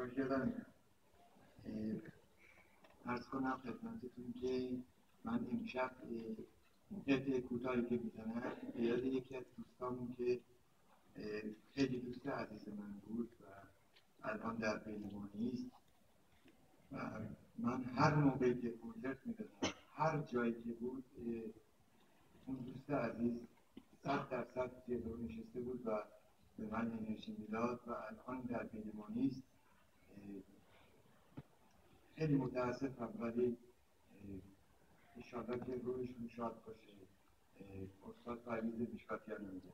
شاگردان ارز کنم خدمتتون که من امشب قطعه کوتاهی که می‌زنم به یاد یکی از دوستانم که خیلی دوست عزیز من بود و الان در بین ما نیست. و من هر موقعی که کنسرت می‌دادم هر جایی که بود اون دوست عزیز صد درصد جلو نشسته بود و به من انرژی می‌داد و الان در بین ما نیست. خیلی متاسفم ولی انشاءالله که رویشون شاد باشه استاد پرویز بیشکاتیان میگه